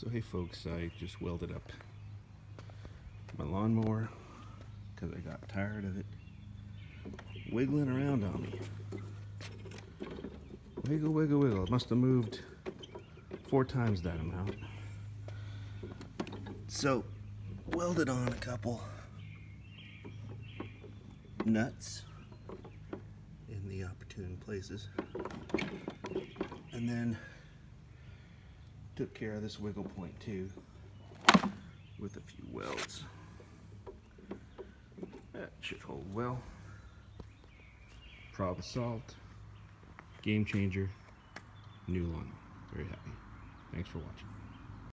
So hey folks, I just welded up my lawnmower because I got tired of it wiggling around on me. Wiggle, wiggle, wiggle. It must have moved four times that amount. So, welded on a couple nuts in the opportune places. And then took care of this wiggle point too with a few welds. That should hold well. Problem solved. Game changer. New lawn. Very happy. Thanks for watching.